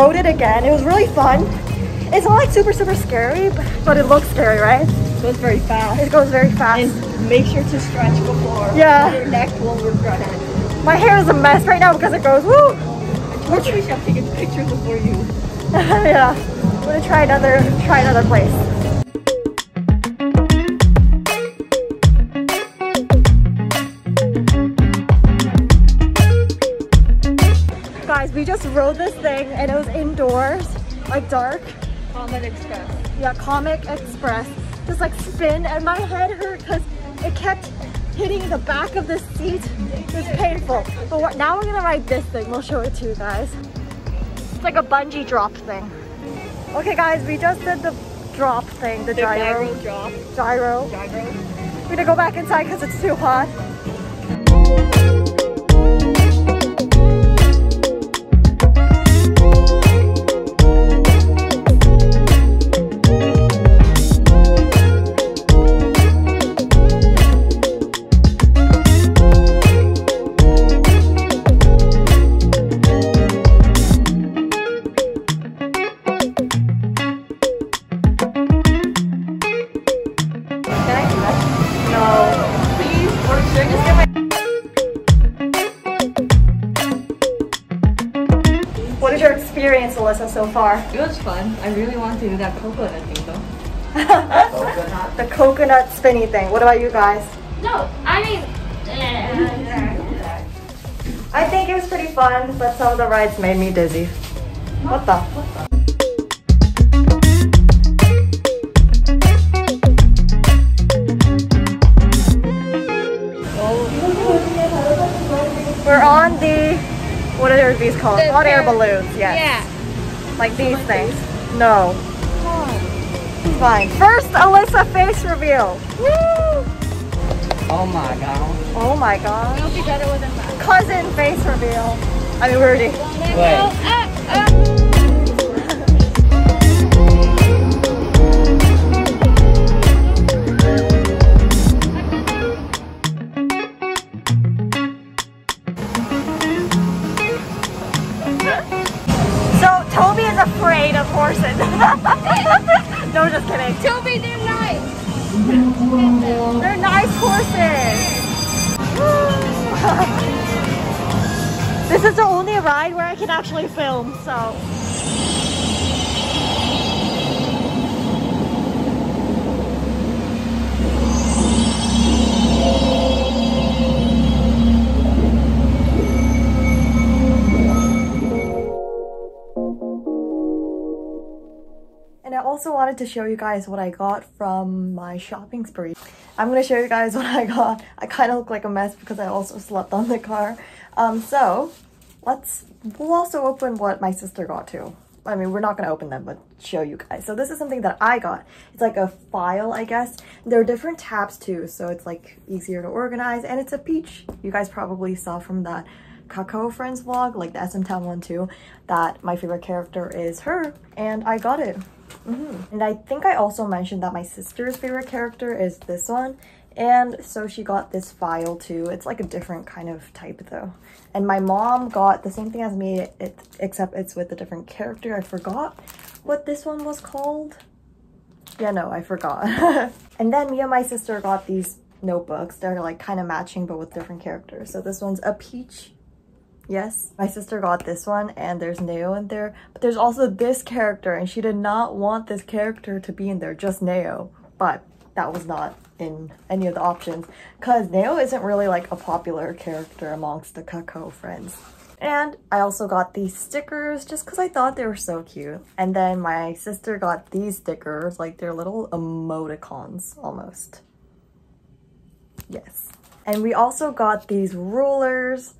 rode it again. It was really fun. It's not like super, super scary, but, it looks scary, right? It goes very fast. It goes very fast. And make sure to stretch before. Yeah. Your neck will regret it. My hair is a mess right now because it goes woo. We're sure we should have taken pictures before you. yeah. I'm gonna try another try another place. Just rode this thing and it was indoors, like dark. Comet Express. Yeah, Comet Express. Just like spin and my head hurt because it kept hitting the back of the seat. It was painful. But what, now we're gonna ride this thing. We'll show it to you guys. It's like a bungee drop thing. Okay guys, we just did the drop thing, the, The gyro. gyro drop. Gyro. Gyro. We're gonna go back inside because it's too hot. So far? It was fun. I really want to do that coconut thing though. the coconut spinny thing. What about you guys? No, I mean, I think it was pretty fun, but some of the rides made me dizzy. What the? We're on the, what are these called? The Hot air balloons, yes. yeah. Like these things. No. Fine. First, Alyssa face reveal. Woo! Oh my god. Oh my god. I hope you got it within that. Cousin face reveal. I mean, Rudy. Wait. Uh, uh. They're nice horses. this is the only ride where I can actually film, so. Also wanted to show you guys what I got from my shopping spree. I'm gonna show you guys what I got. I kind of look like a mess because I also slept on the car. Um, so let's, we'll also open what my sister got too. I mean, we're not gonna open them, but show you guys. So this is something that I got. It's like a file, I guess. There are different tabs too, so it's like easier to organize and it's Apeach. You guys probably saw from that Kakao Friends vlog, like the SM Town one too, that my favorite character is her and I got it. Mhm. And I think I also mentioned that my sister's favorite character is this one. And so she got this file too. It's like a different kind of type though. And my mom got the same thing as me, it, except it's with a different character. I forgot what this one was called. Yeah, no, I forgot. and then me and my sister got these notebooks. They're like kind of matching but with different characters. So this one's Apeach Yes, my sister got this one and there's Neo in there, but there's also this character and she did not want this character to be in there, just Neo. But that was not in any of the options because Neo isn't really like a popular character amongst the Kakao friends. And I also got these stickers just because I thought they were so cute. And then my sister got these stickers, like they're little emoticons almost. Yes. And we also got these rulers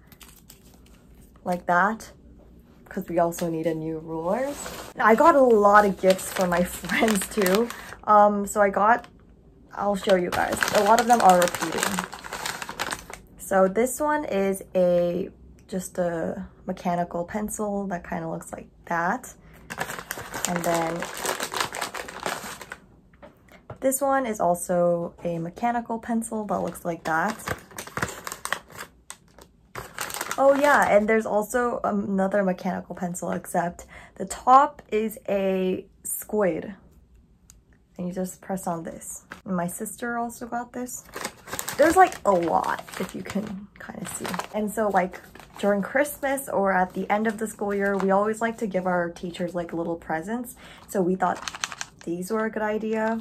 like that because we also needed new rulers. I got a lot of gifts for my friends too. Um, so I got, I'll show you guys. A lot of them are repeating. So this one is a, just a mechanical pencil that kind of looks like that. And then this one is also a mechanical pencil that looks like that. Oh yeah, and there's also another mechanical pencil except the top is a squid. And you just press on this. And my sister also got this. There's like a lot if you can kind of see. And so like during Christmas or at the end of the school year, we always like to give our teachers like little presents. So we thought these were a good idea.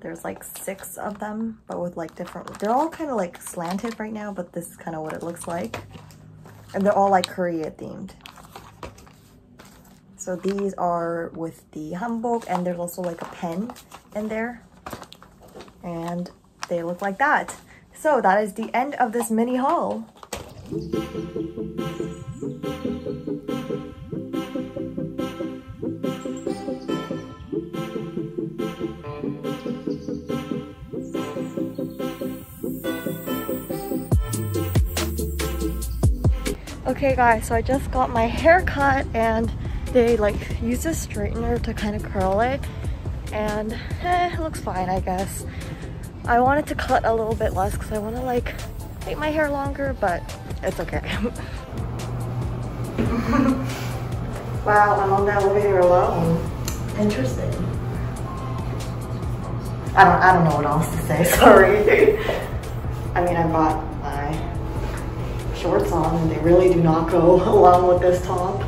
There's like six of them, but with like different, they're all kind of like slanted right now, but this is kind of what it looks like. And they're all like Korea themed. So these are with the hanbok and there's also like a pen in there. And they look like that. So that is the end of this mini haul. Okay guys, so I just got my hair cut and they like use a straightener to kind of curl it and eh, it looks fine I guess. I wanted to cut a little bit less because I want to like make my hair longer but it's okay. wow, I'm on the elevator alone. Interesting. I don't, I don't know what else to say, sorry. I mean, I bought my shorts on and they really do not go along with this top.